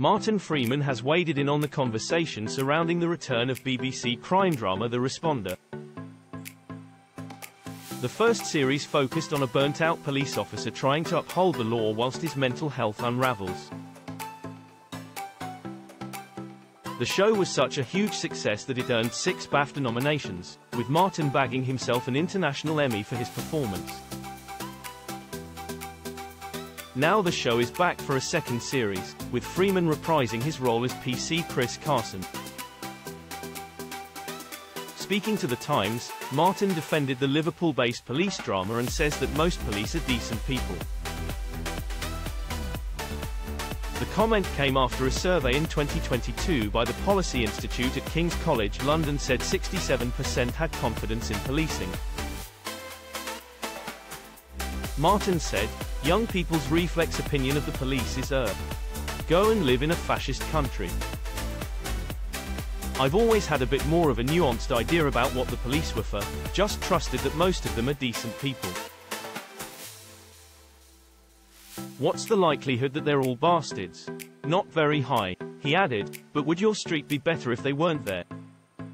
Martin Freeman has waded in on the conversation surrounding the return of BBC crime drama The Responder. The first series focused on a burnt-out police officer trying to uphold the law whilst his mental health unravels. The show was such a huge success that it earned six BAFTA nominations, with Martin bagging himself an international Emmy for his performance. Now the show is back for a second series, with Freeman reprising his role as PC Chris Carson. Speaking to The Times, Martin defended the Liverpool-based police drama and says that most police are decent people. The comment came after a survey in 2022 by the Policy Institute at King's College London said 67% had confidence in policing. Martin said, young people's reflex opinion of the police is er. Go and live in a fascist country. I've always had a bit more of a nuanced idea about what the police were for, just trusted that most of them are decent people. What's the likelihood that they're all bastards? Not very high, he added, but would your street be better if they weren't there?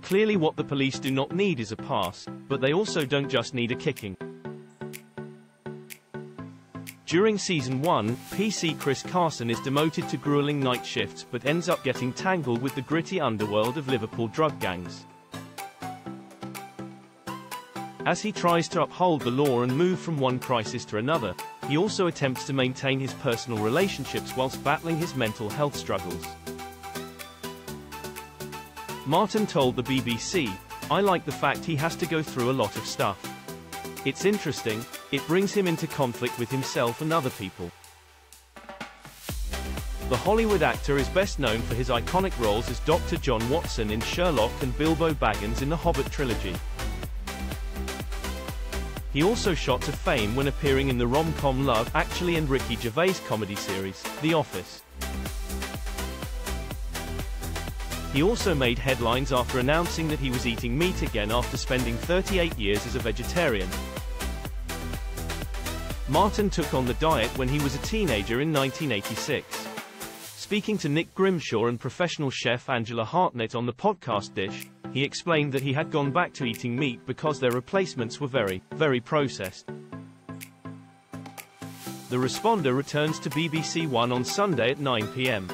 Clearly what the police do not need is a pass, but they also don't just need a kicking. During season 1, PC Chris Carson is demoted to grueling night shifts but ends up getting tangled with the gritty underworld of Liverpool drug gangs. As he tries to uphold the law and move from one crisis to another, he also attempts to maintain his personal relationships whilst battling his mental health struggles. Martin told the BBC, I like the fact he has to go through a lot of stuff. It's interesting, it brings him into conflict with himself and other people. The Hollywood actor is best known for his iconic roles as Dr. John Watson in Sherlock and Bilbo Baggins in the Hobbit trilogy. He also shot to fame when appearing in the rom-com Love Actually and Ricky Gervais comedy series, The Office. He also made headlines after announcing that he was eating meat again after spending 38 years as a vegetarian. Martin took on the diet when he was a teenager in 1986. Speaking to Nick Grimshaw and professional chef Angela Hartnett on the podcast Dish, he explained that he had gone back to eating meat because their replacements were very, very processed. The Responder returns to BBC One on Sunday at 9 p.m.